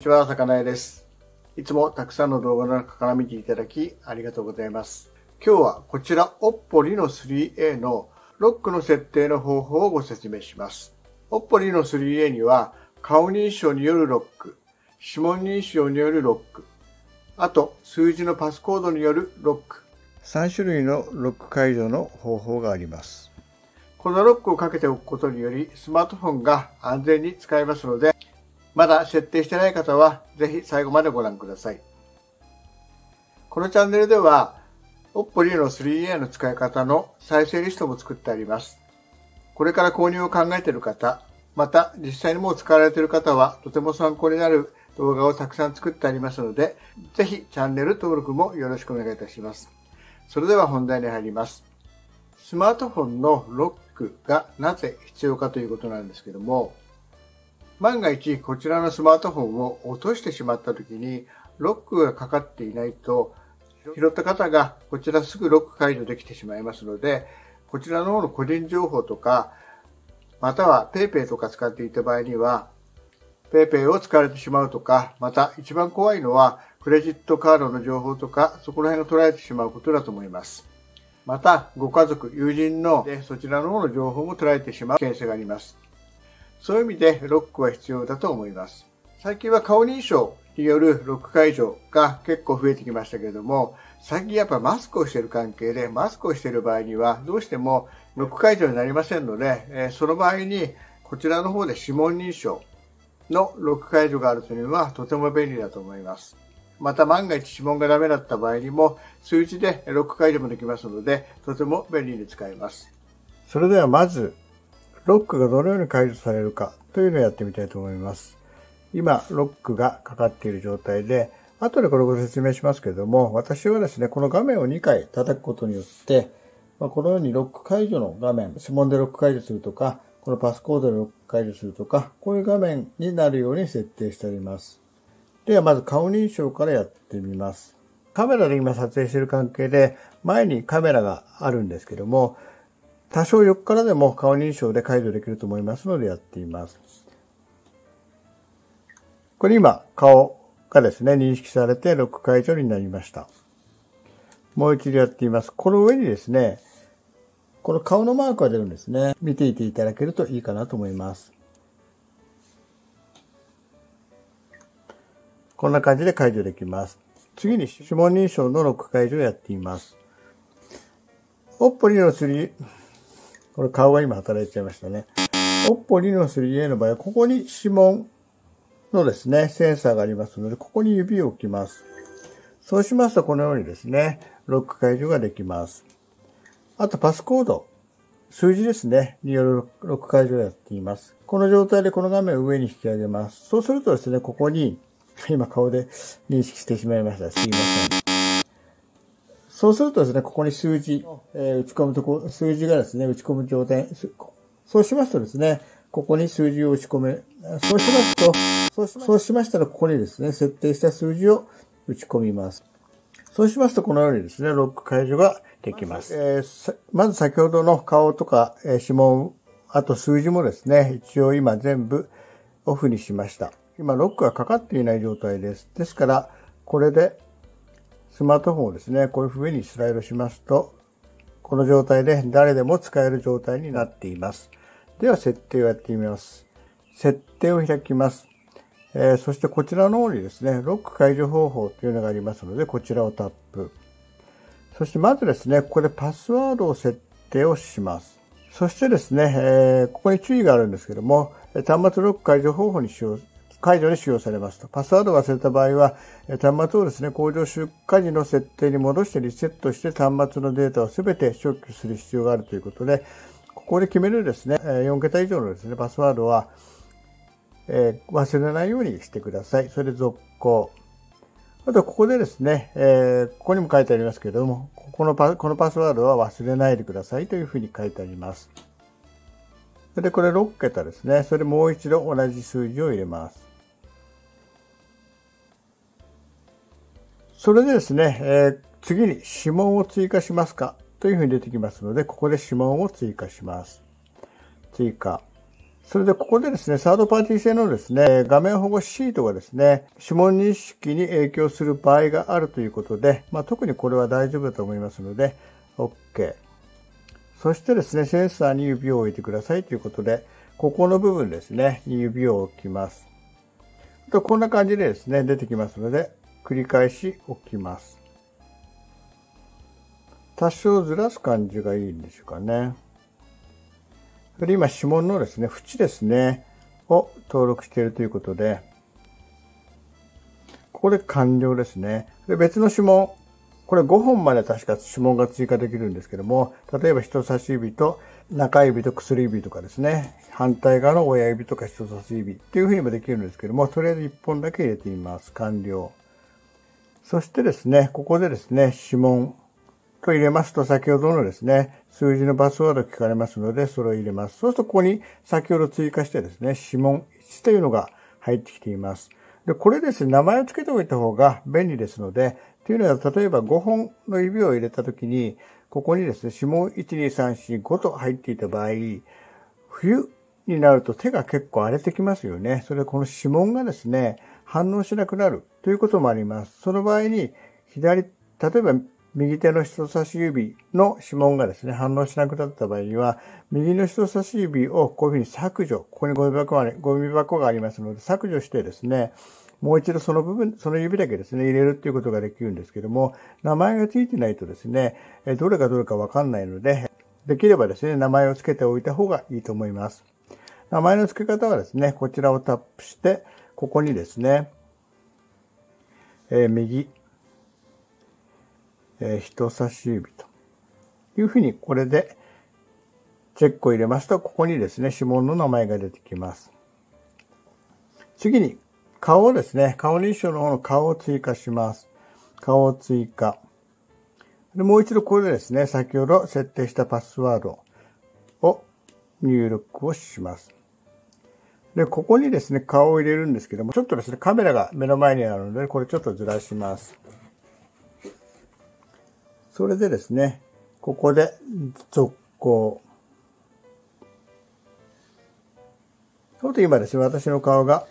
にちは、魚屋です。いつもたくさんの動画の中から見ていただきありがとうございます。今日はこちら Oppo Reno 3A のロックの設定の方法をご説明します。Oppo Reno 3A には顔認証によるロック、指紋認証によるロック、あと数字のパスコードによるロック、3種類のロック解除の方法があります。このロックをかけておくことによりスマートフォンが安全に使えますのでまだ設定してない方は、ぜひ最後までご覧ください。このチャンネルでは、Oppo Reno 3A の使い方の再生リストも作ってあります。これから購入を考えている方、また実際にもう使われている方は、とても参考になる動画をたくさん作ってありますので、ぜひチャンネル登録もよろしくお願いいたします。それでは本題に入ります。スマートフォンのロックがなぜ必要かということなんですけども、万が一こちらのスマートフォンを落としてしまった時にロックがかかっていないと拾った方がこちらすぐロック解除できてしまいますのでこちらの方の個人情報とかまたは PayPay とか使っていた場合には PayPay を使われてしまうとかまた一番怖いのはクレジットカードの情報とかそこら辺が取られてしまうことだと思います。またご家族友人のそちらの方の情報も取られてしまう危険性があります。そういう意味でロックは必要だと思います。最近は顔認証によるロック解除が結構増えてきましたけれども、最近やっぱマスクをしている関係で、マスクをしている場合にはどうしてもロック解除になりませんので、えその場合にこちらの方で指紋認証のロック解除があるというのはとても便利だと思います。また万が一指紋がダメだった場合にも数字でロック解除もできますので、とても便利に使えます。それではまずロックがどのように解除されるかというのをやってみたいと思います。今、ロックがかかっている状態で、後でこれをご説明しますけれども、私はですね、この画面を2回叩くことによって、まあ、このようにロック解除の画面、指紋でロック解除するとか、このパスコードでロック解除するとか、こういう画面になるように設定しております。ではまず顔認証からやってみます。カメラで今撮影している関係で、前にカメラがあるんですけども、多少横からでも顔認証で解除できると思いますのでやっています。これ今、顔がですね、認識されてロック解除になりました。もう一度やっています。この上にですね、この顔のマークが出るんですね。見ていていただけるといいかなと思います。こんな感じで解除できます。次に指紋認証のロック解除をやっています。Oppo Reno 3これ顔が今働いちゃいましたね。Oppo Reno 3A の場合は、ここに指紋のですね、センサーがありますので、ここに指を置きます。そうしますと、このようにですね、ロック解除ができます。あと、パスコード、数字ですね、によるロック解除をやっています。この状態でこの画面を上に引き上げます。そうするとですね、ここに、今顔で認識してしまいました。すいません。そうするとですね、ここに数字、えー打ち込むとこ、数字がですね、打ち込む状態、そうしますとですね、ここに数字を打ち込め、そうしますと、そうしましたら、ここにですね、設定した数字を打ち込みます。そうしますと、このようにですね、ロック解除ができます。えーまず先ほどの顔とか、えー指紋、あと数字もですね、一応今全部オフにしました。今、ロックがかかっていない状態です。ですから、これで、スマートフォンをですね、こういう風にスライドしますと、この状態で誰でも使える状態になっています。では設定をやってみます。設定を開きます。えーそしてこちらの方にですね、ロック解除方法というのがありますので、こちらをタップ。そしてまずですね、ここでパスワードを設定をします。そしてですね、えーここに注意があるんですけども、端末ロック解除方法に使用、解除に使用されますと。パスワードを忘れた場合は、端末をですね、工場出荷時の設定に戻してリセットして端末のデータをすべて消去する必要があるということで、ここで決めるですね、4桁以上のですね、パスワードは、えー忘れないようにしてください。それ続行。あと、ここでですね、えーここにも書いてありますけれども、ここのパこのパスワードは忘れないでくださいというふうに書いてあります。それで、これ6桁ですね。それもう一度同じ数字を入れます。それでですね、えー次に指紋を追加しますかというふうに出てきますので、ここで指紋を追加します。追加。それでここでですね、サードパーティー製のですね、画面保護シートがですね、指紋認識に影響する場合があるということで、まあ、特にこれは大丈夫だと思いますので、OK。そしてですね、センサーに指を置いてくださいということで、ここの部分ですね、に指を置きます。とこんな感じでですね、出てきますので、繰り返し置きます。多少ずらす感じがいいんでしょうかね。それで今指紋のですね、縁ですね、を登録しているということで、ここで完了ですね。で別の指紋、これ5本まで確か指紋が追加できるんですけども、例えば人差し指と中指と薬指とかですね、反対側の親指とか人差し指っていう風にもできるんですけども、とりあえず1本だけ入れてみます。完了。そしてですね、ここでですね、指紋と入れますと、先ほどのですね、数字のパスワード聞かれますので、それを入れます。そうすると、ここに先ほど追加してですね、指紋1というのが入ってきています。で、これですね、名前を付けておいた方が便利ですので、というのは、例えば5本の指を入れたときに、ここにですね、指紋1、2、3、4、5と入っていた場合、冬になると手が結構荒れてきますよね。それでこの指紋がですね、反応しなくなるということもあります。その場合に、左、例えば右手の人差し指の指紋がですね、反応しなくなった場合には、右の人差し指をこういうふうに削除、ここにゴミ箱がゴミ箱がありますので、削除してですね、もう一度その部分、その指だけですね、入れるっていうことができるんですけども、名前が付いてないとですね、どれがどれかわかんないので、できればですね、名前を付けておいた方がいいと思います。名前の付け方はですね、こちらをタップして、ここにですね、えー、右、えー、人差し指というふうにこれでチェックを入れますと、ここにですね、指紋の名前が出てきます。次に、顔をですね、顔認証の方の顔を追加します。顔を追加。でもう一度これでですね、先ほど設定したパスワードを入力をします。で、ここにですね、顔を入れるんですけども、ちょっとですね、カメラが目の前にあるので、これちょっとずらします。それでですね、ここで続行。そうと今ですね、私の顔が、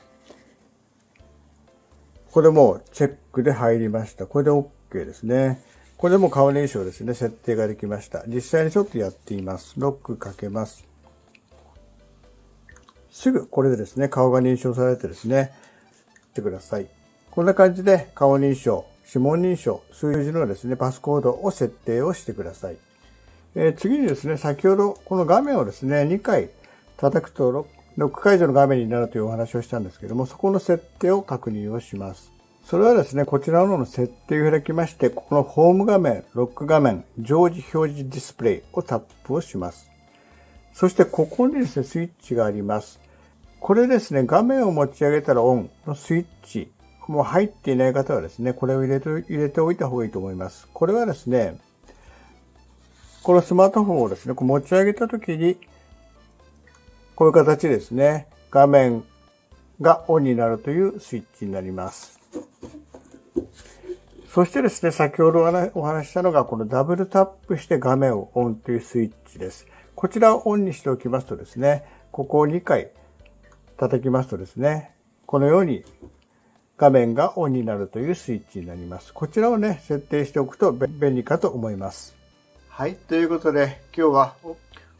これもうチェックで入りました。これで OK ですね。これでもう顔認証ですね、設定ができました。実際にちょっとやってみます。ロックかけます。すぐこれでですね、顔が認証されてですね、してください。こんな感じで顔認証、指紋認証、数字のですね、パスコードを設定をしてください。えー、次にですね、先ほどこの画面をですね、2回叩くとロック解除の画面になるというお話をしたんですけども、そこの設定を確認をします。それはですね、こちらの設定を開きまして、ここのホーム画面、ロック画面、常時表示ディスプレイをタップをします。そしてここにですね、スイッチがあります。これですね、画面を持ち上げたらオンのスイッチもう入っていない方はですね、これを入れて入れておいた方がいいと思います。これはですね、このスマートフォンをですね、こう持ち上げたときに、こういう形ですね、画面がオンになるというスイッチになります。そしてですね、先ほどお話したのが、このダブルタップして画面をオンというスイッチです。こちらをオンにしておきますとですね、ここを2回叩きますとですね、このように画面がオンになるというスイッチになります。こちらをね、設定しておくと便利かと思います。はい。ということで、今日は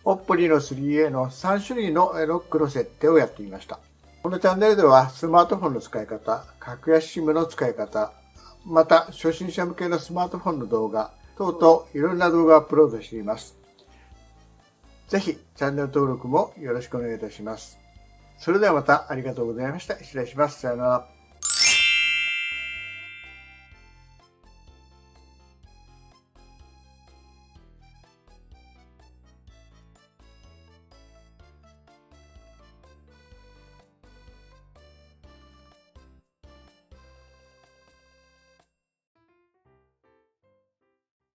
Oppo Reno 3A の3種類のロックの設定をやってみました。このチャンネルではスマートフォンの使い方、格安 SIM の使い方、また初心者向けのスマートフォンの動画等々いろんな動画をアップロードしています。ぜひチャンネル登録もよろしくお願いいたします。それではまたありがとうございました。失礼します。さようなら。